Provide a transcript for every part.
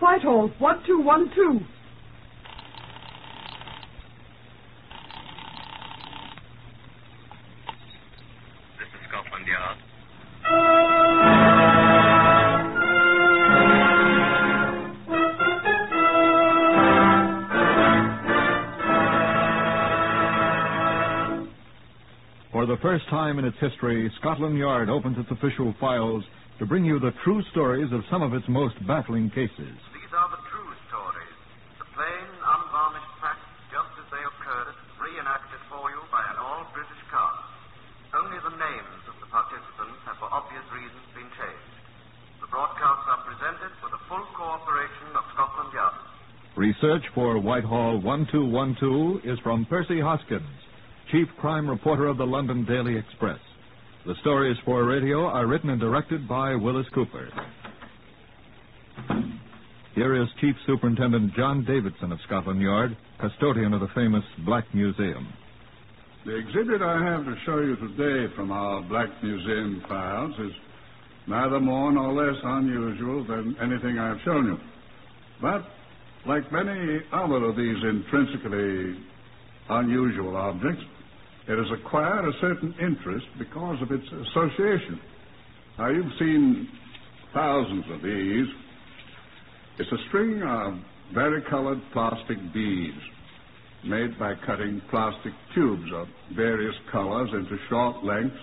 Whitehall, 1212. The first time in its history, Scotland Yard opens its official files to bring you the true stories of some of its most baffling cases. These are the true stories. The plain, unvarnished facts, just as they occurred, reenacted for you by an all-British cast. Only the names of the participants have, for obvious reasons, been changed. The broadcasts are presented with the full cooperation of Scotland Yard. Research for Whitehall 1212 is from Percy Hoskins, Chief Crime Reporter of the London Daily Express. The stories for radio are written and directed by Wyllis Cooper. Here is Chief Superintendent John Davidson of Scotland Yard, custodian of the famous Black Museum. The exhibit I have to show you today from our Black Museum files is neither more nor less unusual than anything I've shown you. But, like many other of these intrinsically unusual objects, it has acquired a certain interest because of its association. Now, you've seen thousands of these. It's a string of varicolored plastic beads made by cutting plastic tubes of various colors into short lengths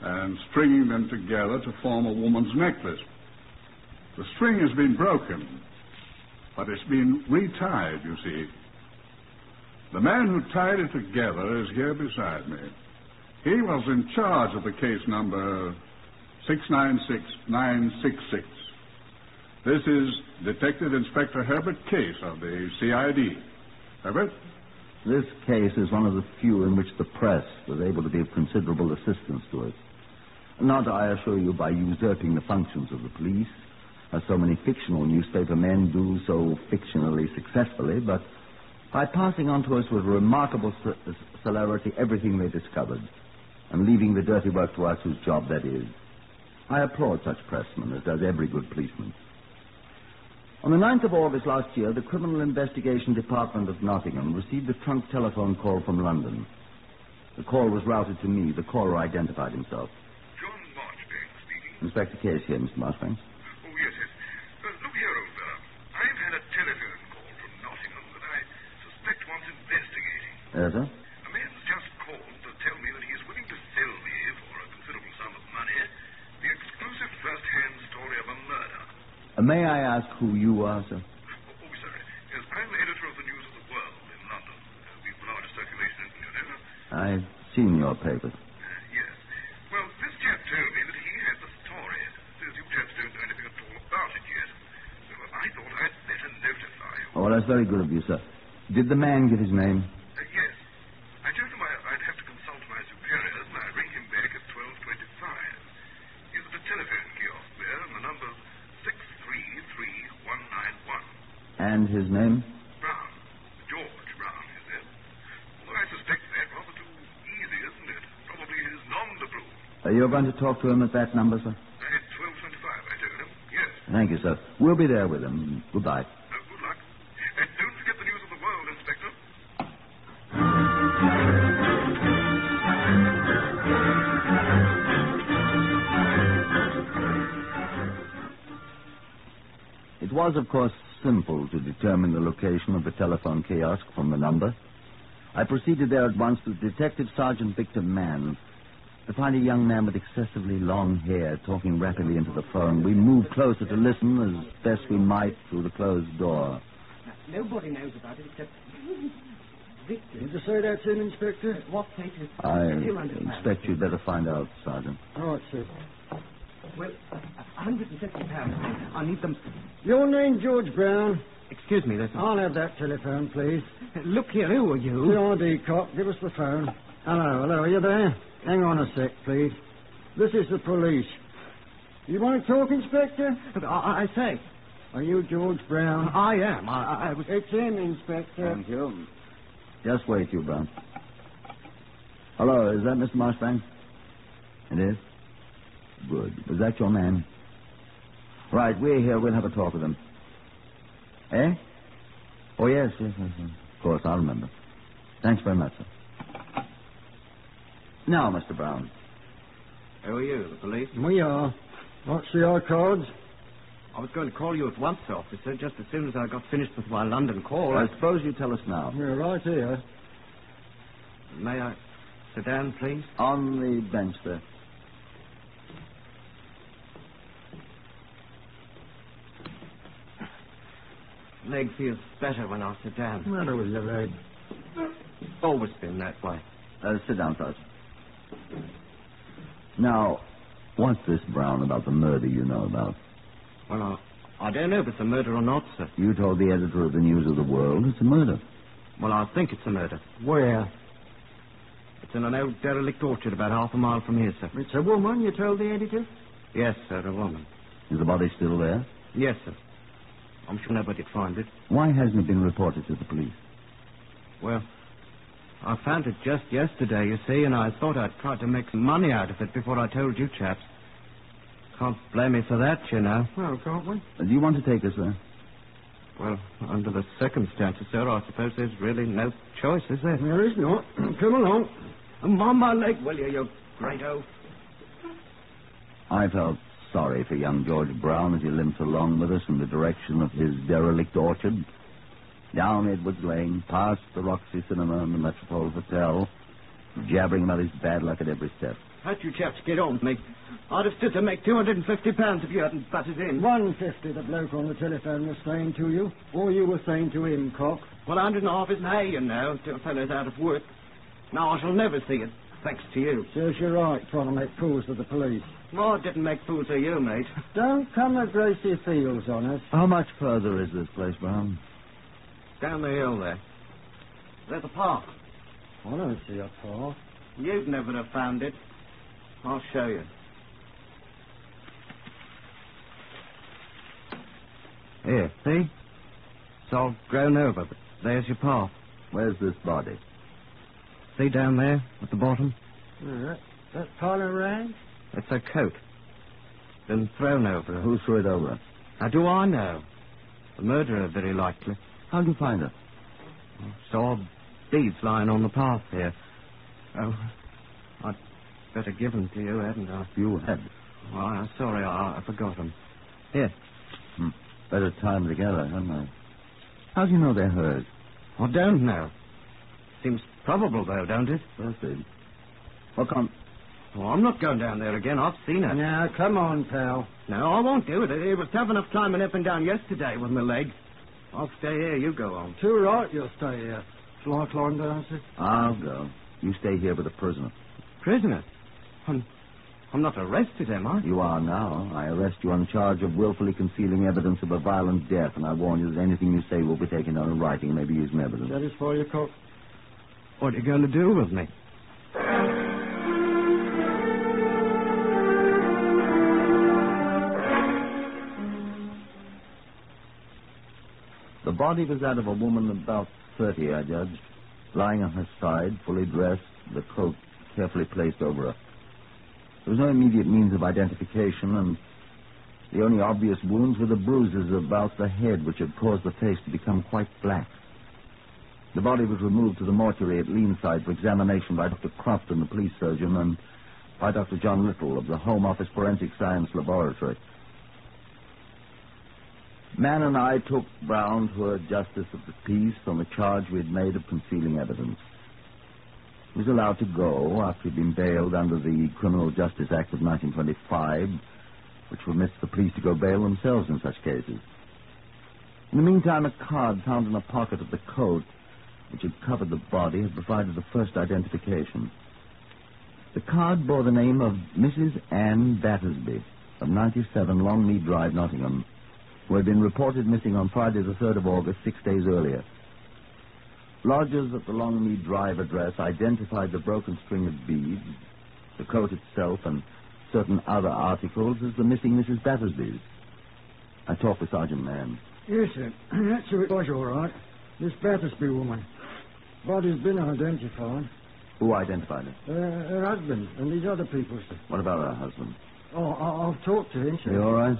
and stringing them together to form a woman's necklace. The string has been broken, but it's been retied, you see. The man who tied it together is here beside me. He was in charge of the case number 696966. This is Detective Inspector Herbert Case of the CID. Herbert? This case is one of the few in which the press was able to be of considerable assistance to us. Not, I assure you, by usurping the functions of the police, as so many fictional newspaper men do so fictionally successfully, but by passing on to us with remarkable celerity everything they discovered, and leaving the dirty work to us whose job that is. I applaud such pressmen, as does every good policeman. On the 9th of August last year, the Criminal Investigation Department of Nottingham received a trunk telephone call from London. The call was routed to me. The caller identified himself. John Marchbank speaking. Inspector Case here, Mr. Marchbanks. Oh, yes, yes. Uh, look here, old fellow. I've had a telephone call from Nottingham that I suspect wants investigating. Yes, sir? A man's just called to tell me that he is willing to sell me, for a considerable sum of money, the exclusive first-hand story of a murder. Uh, may I ask who you are, sir? Oh, oh, sorry. Yes, I'm editor of the News of the World in London. Uh, we've the largest circulation, you know. I've seen your papers. Uh, yes. Well, this chap told me that he had the story. Says you chaps don't know anything at all about it yet. So I thought I'd better notify you. Oh, that's very good of you, sir. Did the man give his name? Uh, yes. I told him I, I'd have to consult my superiors, and I ring him back at 12.25. He's at a telephone kiosk there, and the number's 633191. And his name? Brown. George Brown, is it? Although I suspect that rather too easy, isn't it? Probably his nom de plume. Uh, you're going to talk to him at that number, sir? At 12.25, I told him. Yes. Thank you, sir. We'll be there with him. Goodbye. Good luck. And don't forget the news of the world, Inspector. It was, of course, simple to determine the location of the telephone kiosk from the number. I proceeded there at once with Detective Sergeant Victor Mann to find a young man with excessively long hair talking rapidly into the phone. We moved closer to listen as best we might through the closed door. Nobody knows about it except Victor. Did you say that's in, Inspector? What place is I You understand. expect you'd better find out, Sergeant. All right, sir. Well, a a hundred and fifty pounds. I need them. Your name, George Brown. Excuse me, listen. I'll have that telephone, please. Look here, who are The you? ID cop, give us the phone. Hello, hello, are you there? Hang on a sec, please. This is the police. You want to talk, Inspector? I, I say, Are you George Brown? I am. I, I- I was. It's him, Inspector. Thank you. Just wait, you, Brown. Hello, is that Mr. Marchbank? It is? Good. Was that your man? Right, we're here. We'll have a talk with him. Eh? Oh, yes, yes, yes, yes. Of course, I'll remember. Thanks very much, sir. Now, Mr. Brown. Who are you, the police? We are. What's the our cards? I was going to call you at once, officer, just as soon as I got finished with my London call. I suppose you tell us now. We're right here. May I sit down, please? On the bench there. Leg feels better when I sit down. Matter with your leg? Always been that way. Uh, sit down, Sergeant. Now, what's this, Brown, about the murder you know about? Well, I, I don't know if it's a murder or not, sir. You told the editor of the News of the World it's a murder. Well, I think it's a murder. Where? It's in an old derelict orchard about half a mile from here, sir. It's a woman, you told the editor? Yes, sir, a woman. Is the body still there? Yes, sir. I'm sure nobody'd find it. Why hasn't it been reported to the police? Well, I found it just yesterday, you see, and I thought I'd try to make some money out of it before I told you chaps. Can't blame me for that, you know. Well, can't we? Do you want to take us there? Well, under the circumstances, sir, I suppose there's really no choice, is there? There is not. Come along. Come on my leg, will you, you great oaf? I felt sorry for young George Brown as he limped along with us in the direction of his derelict orchard. Down Edwards Lane, past the Roxy Cinema and the Metropole Hotel, jabbering about his bad luck at every step. How'd you chaps get on with me? I'd have stood to make 250 pounds if you hadn't butted in. One fifty, the bloke on the telephone was saying to you, or you were saying to him, cock. Well, a hundred and a half isn't hay, you know, till a fellow's out of work. Now, I shall never see it, thanks to you. Says you're right, trying to make fools of the police. Oh, I didn't make fools of you, mate. Don't come to Gracie Fields on us. How much further is this place, Brown? Down the hill there. There's a park. I don't see a path. You'd never have found it. I'll show you. Here, see? It's all grown over, but there's your path. Where's this body? See down there at the bottom? Yeah, that, that pile of rags? It's a coat. Been thrown over. Who threw it over? How do I know? The murderer, very likely. How'd you find her? Saw beads lying on the path here. Oh, I'd better give them to you, hadn't I? You had. Oh, I'm sorry, I, I forgot them. Here. Hmm. Better tie them together, hadn't I? How do you know they're hers? I don't know. Seems probable, though, don't it? Proceed. Well, come. Oh, I'm not going down there again. I've seen her. Now, come on, pal. No, I won't do it. It was tough enough climbing up and down yesterday with my leg. I'll stay here. You go on. Too right, you'll stay here. Shall I climb down, sir? I'll go. You stay here with the prisoner. Prisoner? I'm, I'm not arrested, am I? You are now. I arrest you on charge of willfully concealing evidence of a violent death, and I warn you that anything you say will be taken down in writing and may be used in evidence. That is for your cock. What are you going to do with me? Body was that of a woman about 30, I judged, lying on her side, fully dressed, the coat carefully placed over her. There was no immediate means of identification, and the only obvious wounds were the bruises about the head, which had caused the face to become quite black. The body was removed to the mortuary at Leanside for examination by Dr. Crofton, the police surgeon, and by Dr. John Little of the Home Office Forensic Science Laboratory. Mann and I took Brown to a justice of the peace on the charge we had made of concealing evidence. He was allowed to go after he'd been bailed under the Criminal Justice Act of 1925, which permits the police to go bail themselves in such cases. In the meantime, a card found in a pocket of the coat, which had covered the body, had provided the first identification. The card bore the name of Mrs. Anne Battersby of 97 Longmead Drive, Nottingham, who had been reported missing on Friday the 3rd of August, six days earlier. Lodgers at the Longmead Drive address identified the broken string of beads, the coat itself, and certain other articles as the missing Mrs. Battersby's. I talked with Sergeant Mann. Yes, sir. That's who it was, all right. This Battersby woman. Body's been identified. Who identified her? Uh, her husband and these other people, sir. What about her husband? Oh, I- I've talked to him, sir. You all right?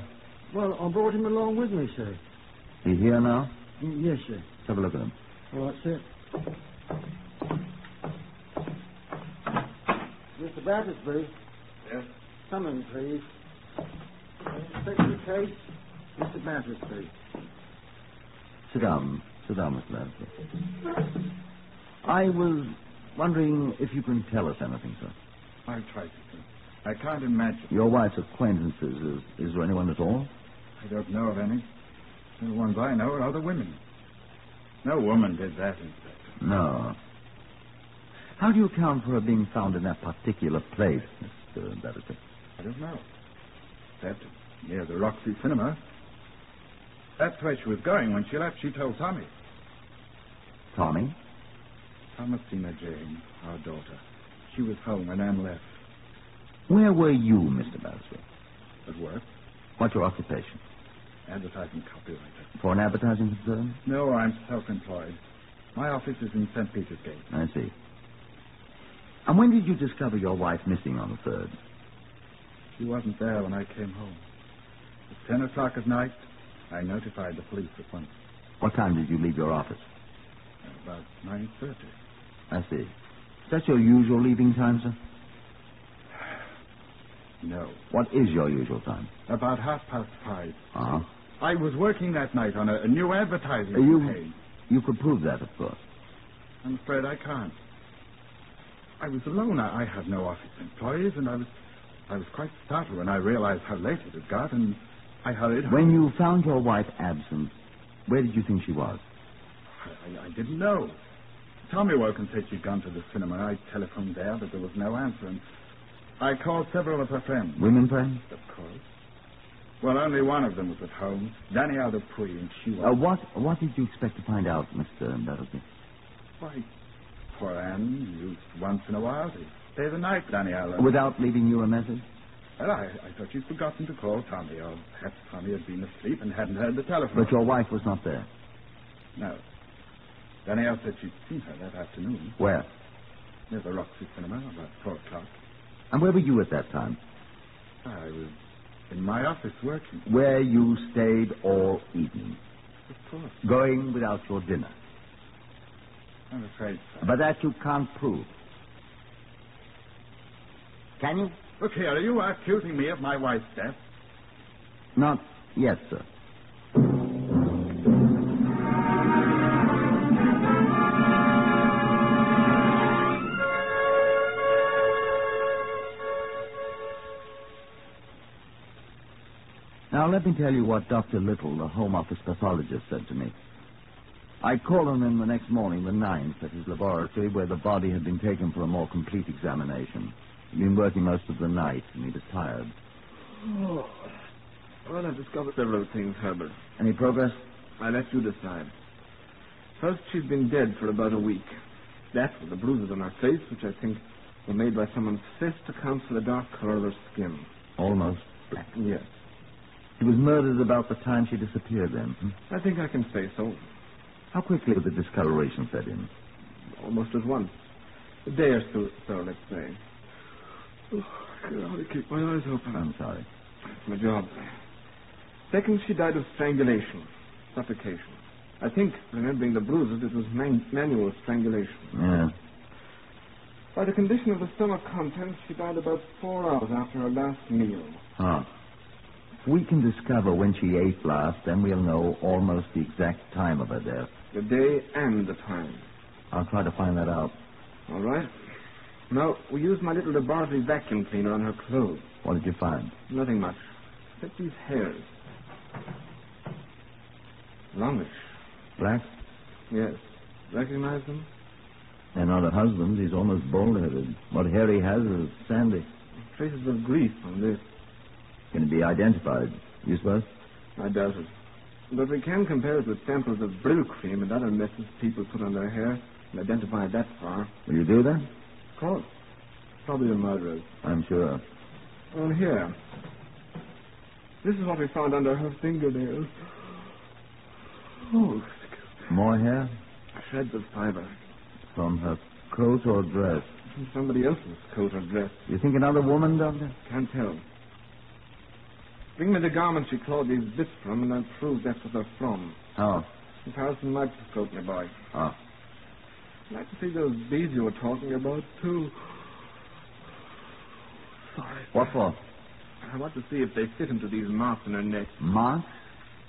Well, I brought him along with me, sir. He here now? Mm, yes, sir. Let's have a look at him. All right, sir. Mr. Battersby. Yes? Come in, please. Inspector Case, Mr. Battersby. Sit down. Sit down, Mr. Lansley. I was wondering if you can tell us anything, sir. I'll try to, sir. I can't imagine. Your wife's acquaintances, is, is there anyone at all? I don't know of any. The ones I know are other women. No woman did that, Inspector. No. How do you account for her being found in that particular place, Mr. Battersby? I don't know. Except near the Roxy Cinema. That's where she was going when she left. She told Tommy. Tommy? Thomasina Jane, our daughter. She was home when Anne left. Where were you, Mr. Battersby? At work. What's your occupation? Advertising copywriter. For an advertising concern? No, I'm self-employed. My office is in St. Peter's Gate. I see. And when did you discover your wife missing on the third? She wasn't there when I came home. At 10 o'clock at night, I notified the police at once. What time did you leave your office? About 9.30. I see. Is that your usual leaving time, sir? No. What is your usual time? About half past five. Uh-huh. I was working that night on a, a new advertising Uh, you- campaign. You could prove that, of course. I'm afraid I can't. I was alone. I, I had no office employees, and I was I was quite startled when I realized how late it had got, and I hurried When home. you found your wife absent, where did you think she was? I, I didn't know. Tommy woke and said she'd gone to the cinema. I telephoned there, but there was no answer, and I called several of her friends. Women friends? Of course. Well, only one of them was at home, Danielle Dupree, and she was... Uh, what what did you expect to find out, Mr. Battersby? Why, poor Anne used once in a while to stay the night, Danielle. and- Without leaving you a message? Well, I, I thought she'd forgotten to call Tommy, or perhaps Tommy had been asleep and hadn't heard the telephone. But your wife was not there. No. Danielle said she'd seen her that afternoon Where? near the Roxy Cinema about four o'clock. And where were you at that time? I was in my office working. Where you stayed all evening, Of course. going without your dinner. I'm afraid so. But that you can't prove. Can you? Look here, are you accusing me of my wife's death? Not yet, sir. Let me tell you what Dr. Little, the Home Office pathologist, said to me. I called on him the next morning, the 9th, at his laboratory, where the body had been taken for a more complete examination. He'd been working most of the night, and he was tired. Oh. Well, I've discovered several things, Herbert. Any progress? I let you decide. First, she's been dead for about a week. That, with the bruises on her face, which I think were made by someone's fist, accounts for the dark color of her skin. Almost black. Yes. She was murdered about the time she disappeared then. I think I can say so. How quickly did the discoloration set in? Almost at once. A day or so, so let's say. Oh, I can hardly keep my eyes open. I'm sorry. It's my job. Second, she died of strangulation, suffocation. I think, remembering the bruises, it was man- manual strangulation. Yeah. By the condition of the stomach contents, she died about four hours after her last meal. Huh. If we can discover when she ate last, then we'll know almost the exact time of her death. The day and the time. I'll try to find that out. All right. Now, we used my little laboratory vacuum cleaner on her clothes. What did you find? Nothing much. Except these hairs. Longish. Black? Yes. Recognize them? And on her husband, he's almost bald-headed. What hair he has is sandy. Traces of grease on this. Can be identified, you suppose? I doubt it. But we can compare it with samples of Brylcreem and other messes people put on their hair and identify it that far. Will you do that? Of course. Probably the murderers. I'm sure. On here. This is what we found under her fingernails. Oh, More hair? shreds of fiber. From her coat or dress? From somebody else's coat or dress. You think another woman, Doctor? Can't tell. Bring me the garment she clawed these bits from, and I'll prove that's what they're from. Oh. Comparison microscope, my boy. Oh. I'd like to see those bees you were talking about, too. Sorry. What for? I want to see if they fit into these marks in her neck. Marks?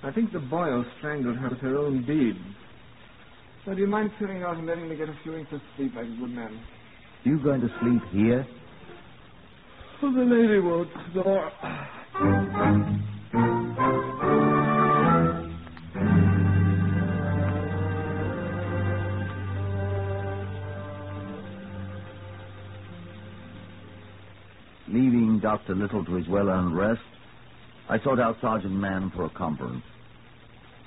I think the boil strangled her with her own beads. So do you mind clearing out and letting me get a few winks of sleep like a good man? You going to sleep here? Oh, the lady won't snore. Leaving Dr. Little to his well-earned rest, I sought out Sergeant Mann for a conference.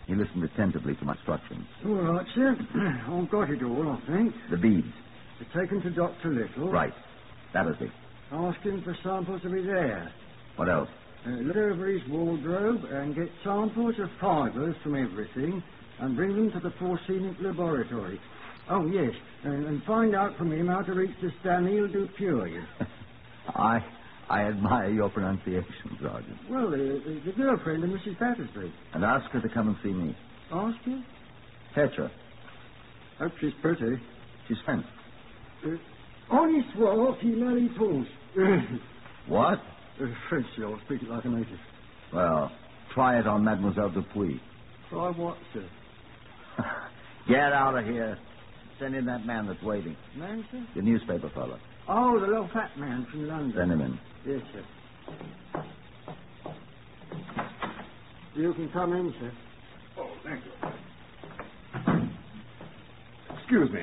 He listened attentively to my instructions. All right, sir. I've got it all, I think. The beads. To take 'em to Dr. Little. Right. That is it. Ask him for samples of his hair. What else? Uh, look over his wardrobe and get samples of fibres from everything and bring them to the Forensic laboratory. Oh, yes, and, and find out from him how to reach the Stanil du Puy. I I admire your pronunciation, Sergeant. Well, the, the, the girlfriend of Mrs. Battersby. And ask her to come and see me. Ask her? Fetch her. Hope she's pretty. She's French. Uh, honest war, he married fools. What? French, I'll speak it like a native. Well, try it on Mademoiselle Dupuy. Try what, sir? Get out of here. Send in that man that's waiting. Man, sir? The newspaper fellow. Oh, the little fat man from London. Send him in. Yes, sir. You can come in, sir. Oh, thank you. Excuse me.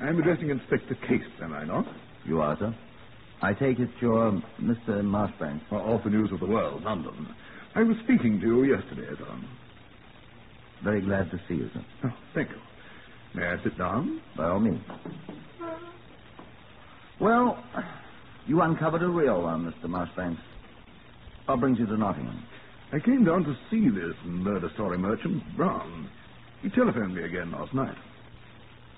I'm addressing Inspector Case, am I not? You are, sir? I take it you're Mr. Marshbank. Uh, Off the news of the world, London. I was speaking to you yesterday, sir. Very glad to see you, sir. Oh, thank you. May I sit down? By all means. Well, you uncovered a real one, Mr. Marshbanks. What brings you to Nottingham? I came down to see this murder story merchant, Brown. He telephoned me again last night.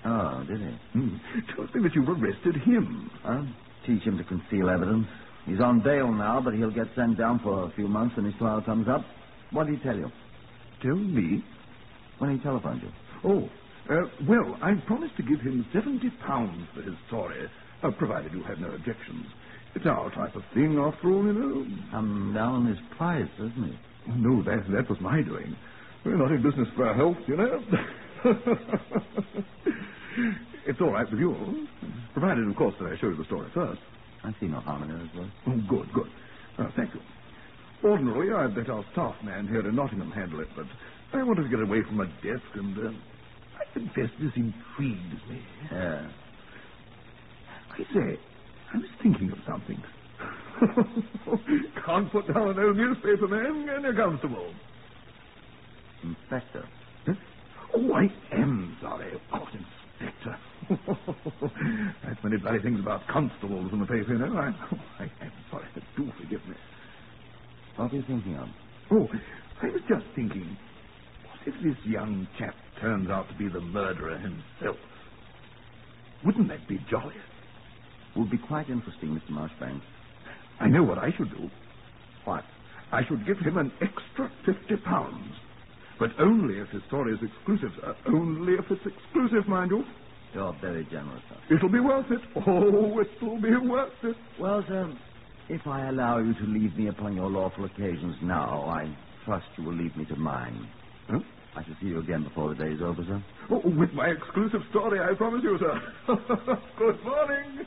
Oh, did he? Hmm. Told me that you've arrested him. Well, teach him to conceal evidence. He's on bail now, but he'll get sent down for a few months when his trial comes up. What did he tell you? Tell me? When he telephoned you? Oh, uh, well, I promised to give him seventy pounds for his story, uh, provided you had no objections. It's our type of thing, after all, you know. Come down his price, isn't he? Oh, no, that, that was my doing. We're not in business for our health, you know. it's all right with you, provided, of course, that I show you the story first. I see no harm in it, well. Oh, good, good. Uh, thank you. Ordinarily, I'd let our staff man here in Nottingham handle it, but I wanted to get away from my desk, and uh, I confess this intrigues me. Yeah. I say, I was thinking of something. Can't put down an old newspaper man, can you're comfortable. Inspector. Huh? Oh, I am sorry. Of course. That's many bloody things about constables in the paper, you know. I, I am sorry. Do forgive me. What are you thinking of? Oh, I was just thinking, what if this young chap turns out to be the murderer himself? Wouldn't that be jolly? Would be quite interesting, Mr. Marshbanks. I know what I should do. What? I should give him an extra fifty pounds. But only if his story is exclusive, sir. Only if it's exclusive, mind you. You're very generous, sir. It'll be worth it. Oh, it'll be worth it. Well, sir, if I allow you to leave me upon your lawful occasions now, I trust you will leave me to mine. Huh? I shall see you again before the day is over, sir. Oh, with my exclusive story, I promise you, sir. Good morning.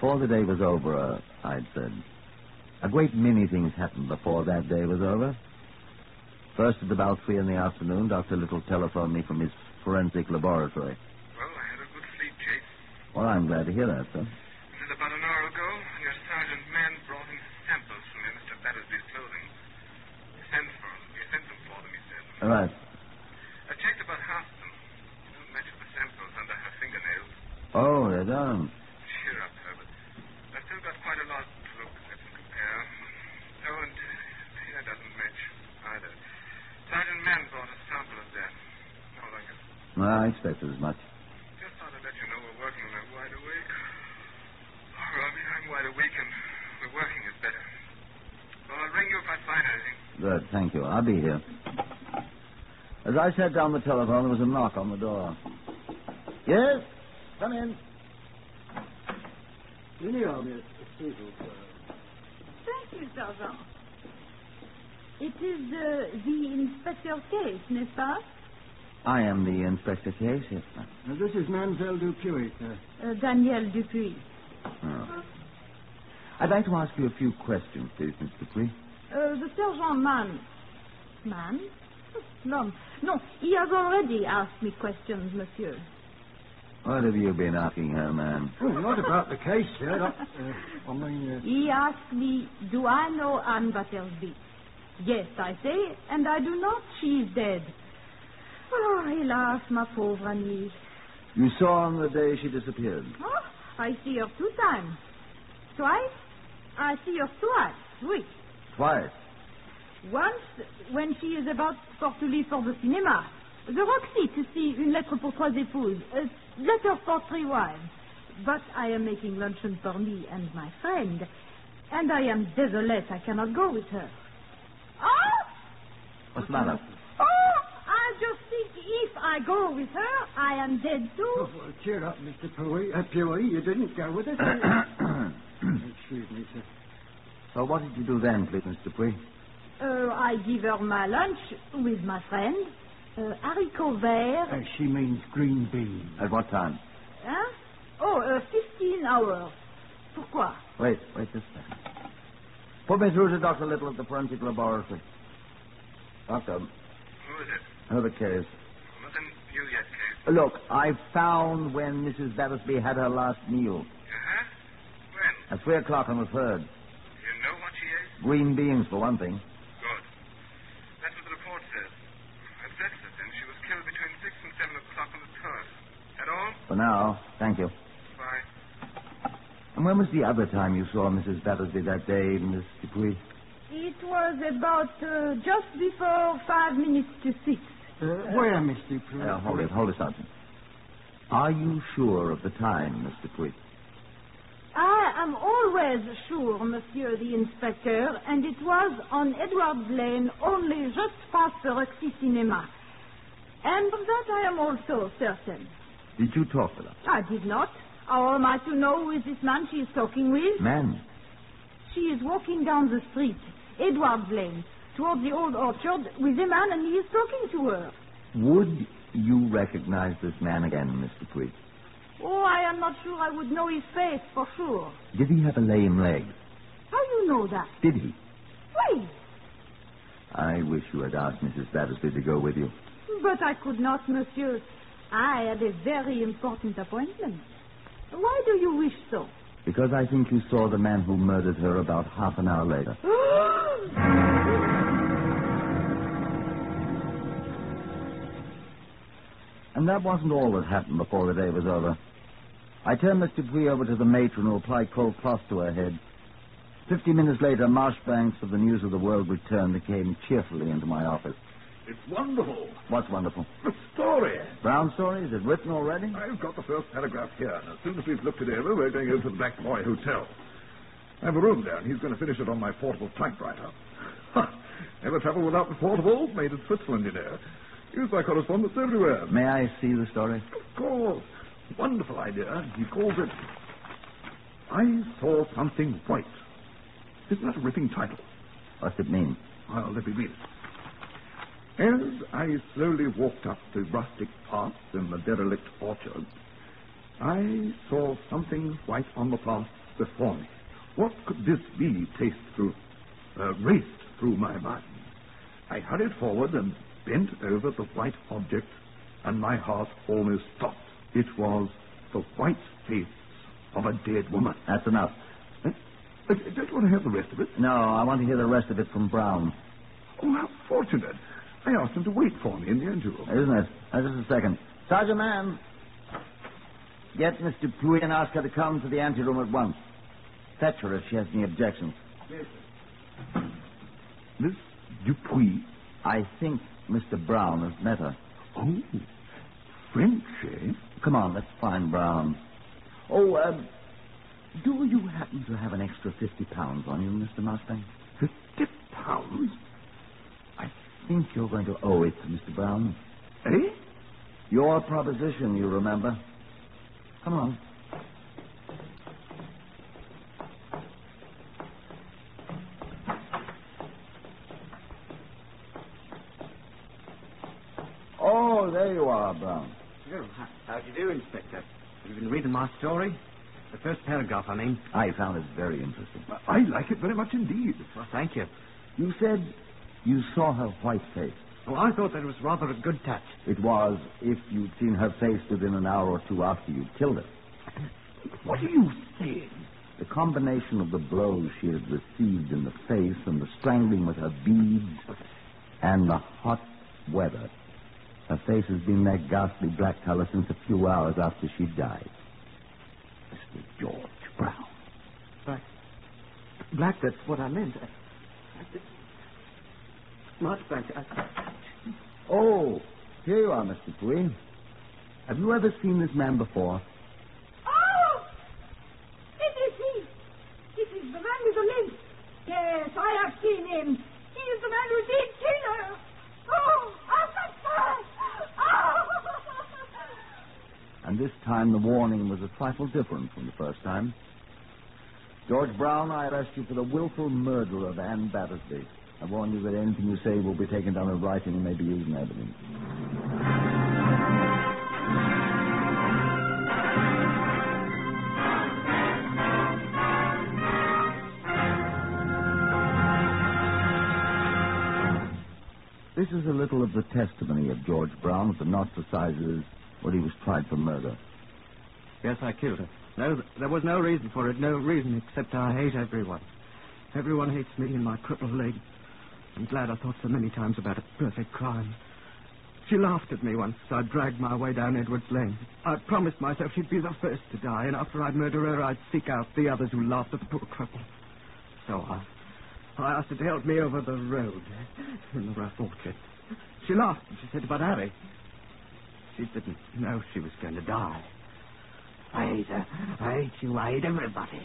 Before the day was over, uh, I'd said, a great many things happened before that day was over. First, at about three in the afternoon, Dr. Little telephoned me from his forensic laboratory. Well, I had a good sleep, Jake. Well, I'm glad to hear that, sir. This is about an hour ago. Your sergeant Mann brought in samples from Mr. Battersby's clothing. He sent for them. He sent them for them, he said. All right. I checked about half of them. They don't match the samples under her fingernails. Oh, they don't. Cheer up, Herbert. I've still got quite a lot to look at and compare. Oh, and uh, the hair doesn't match either. Well, I expected as much. Just thought I'd let you know we're working on I'm wide awake. Oh, Robbie, I'm wide awake and we're working is better. Well, I'll ring you if I find anything. Good, thank you. I'll be here. As I sat down the telephone, there was a knock on the door. Yes? Come in. You know, Miss uh, Thank you, Sergeant. It is uh, the inspector's case, n'est-ce pas? I am the Inspector Case, yes, ma'am. Uh, this is Mademoiselle Dupuy, sir. Uh, Danielle Dupuy. Oh. I'd like to ask you a few questions, please, Miss Dupuy. Uh, the sergeant Mann. Mann? No, no, he has already asked me questions, monsieur. What have you been asking her, ma'am? Oh, not about the case, sir. That, uh, I mean, uh, He asked me, do I know Anne Battersby? Yes, I say, and I do not. She is dead. Oh, hélas, ma pauvre amie. You saw on the day she disappeared. Oh, I see her two times. Twice? I see her twice. Oui. Twice. Once, when she is about for to leave for the cinema. The Roxy to see Une lettre pour trois épouses. A letter for three wives. But I am making luncheon for me and my friend. And I am desolate I cannot go with her. Oh! What's the matter? Oh! I just think if I go with her, I am dead too. oh, well, cheer up, Mr. Puey. Uh, Puey, you didn't go with us. Excuse me, sir. so what did you do then, please, Mr. Dupuy? Uh, I give her my lunch with my friend. Uh, haricot vert. Uh, she means green beans. At what time? Hein? Oh, uh, 15 hours. Pourquoi? Wait, wait just a second. Put me through to Dr. Little at the forensic laboratory. Doctor, Who is it? Herbert Case. Nothing new yet, Case. Look, I found when Mrs. Battersby had her last meal. Uh-huh. When? At three o'clock on the third. You know what she ate? Green beans, for one thing. Good. That's what the report says. I've then. She was killed between 6 and 7 o'clock on the 3rd. That all? For now, thank you. Bye. And when was the other time you saw Mrs. Battersby that day, Miss Dupuy? It was about uh, just before five minutes to six. Uh, where, Mr. Dupuy? Uh, hold it, hold it, Sergeant. Are you sure of the time, Mr. Dupuy? I am always sure, Monsieur the Inspector, and it was on Edward's Lane, only just past the Roxy Cinema. And of that I am also certain. Did you talk to her? I did not. How am I to know who is this man she is talking with? Man. She is walking down the street, Edward's Lane, toward the old orchard, with a man, and he is talking to her. Would you recognize this man again, Mr. Dupuy? Oh, I am not sure I would know his face for sure. Did he have a lame leg? How do you know that? Did he? Wait, I wish you had asked Mrs. Battersby to go with you. but I could not, Monsieur. I had a very important appointment. Why do you wish so? Because I think you saw the man who murdered her about half an hour later. And that wasn't all that happened before the day was over. I turned Miss Dupuy over to the matron who applied cold cloth to her head. Fifty minutes later, Marshbanks of the News of the World returned and came cheerfully into my office. It's wonderful. What's wonderful? The story. Brown story? Is it written already? I've got the first paragraph here, and as soon as we've looked it over, we're going over to the Black Boy Hotel. I have a room there, and he's going to finish it on my portable typewriter. Ha! Never travel without the portable, made in Switzerland, you know. Used by correspondents everywhere. May I see the story? Of course. Wonderful idea. He calls it I Saw Something White. Isn't that a ripping title? What's it mean? Well, let me read it. As I slowly walked up the rustic path in the derelict orchard, I saw something white on the path before me. What could this be? Paced through, uh, raced through my mind. I hurried forward and bent over the white object, and my heart almost stopped. It was the white face of a dead woman. That's enough. Uh, uh, don't you want to have the rest of it? No, I want to hear the rest of it from Brown. Oh, how fortunate. I asked him to wait for me in the anteroom. Isn't it? Now, just a second. Sergeant Mann, get Mr. Dupuy and ask her to come to the anteroom at once. Fetch her if she has any objections. Miss Dupuy. I think Mr. Brown has met her. Oh, French, eh? Come on, let's find Brown. Oh, um, do you happen to have an extra 50 pounds on you, Mr. Mustang? 50 pounds? I think you're going to owe it to Mr. Brown. Eh? Your proposition, you remember. Come on. Oh, there you are, Brown. Well, how, how do you Inspector? Have you been reading my story? The first paragraph, I mean. I found it very interesting. I like it very much indeed. Well, thank you. You said you saw her white face. Well, I thought that was rather a good touch. It was if you'd seen her face within an hour or two after you'd killed her. What are you saying? The combination of the blows she had received in the face and the strangling with her beads and the hot weather. Her face has been that ghastly black color since a few hours after she died. Mr. George Brown. Black. Black, that's what I meant. I, I did- Much black. I, Oh, here you are, Mr. Queen. Have you ever seen this man before? Oh! It is he! It is the man with the limp. Yes, I have seen him. He is the man who did kill her. Oh, assassin! Oh! And this time the warning was a different from the first time. George Brown, I arrest you for the willful murder of Anne Battersby. I warn you that anything you say will be taken down in writing and may be used in evidence. This is a little of the testimony of George Brown at the Notts Assizes where he was tried for murder. Yes, I killed her. No, there was no reason for it. No reason except I hate everyone. Everyone hates me and my crippled leg. I'm glad I thought so many times about a perfect crime. She laughed at me once as I dragged my way down Edwards Lane. I promised myself she'd be the first to die, and after I'd murder her, I'd seek out the others who laughed at the poor cripple. So I, I asked her to help me over the road in the rough orchard. She laughed and she said about Harry. She didn't know she was going to die. I hate her. I hate you. I hate everybody.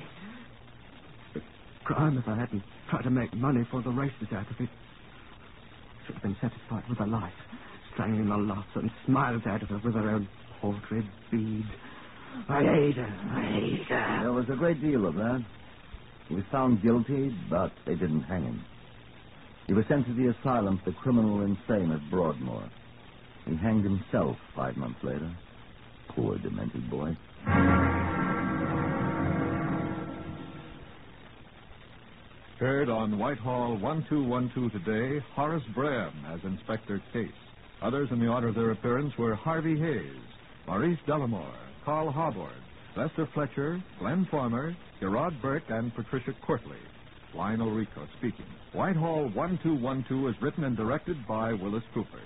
It's a crime if I hadn't tried to make money for the races out of it. Should have been satisfied with her life, strangling the lots and smiles out of her with her own paltry bead. I hate her. I hate her. There was a great deal of that. He was found guilty, but they didn't hang him. He was sent to the asylum for the criminal insane at Broadmoor. He hanged himself five months later. Poor demented boy. Heard on Whitehall 1212 today, Horace Braham as Inspector Case. Others in the order of their appearance were Harvey Hayes, Maurice Delamore, Carl Harbord, Lester Fletcher, Glenn Farmer, Gerard Burke, and Patricia Courtley. Lionel Ricau speaking. Whitehall 1212 is written and directed by Wyllis Cooper.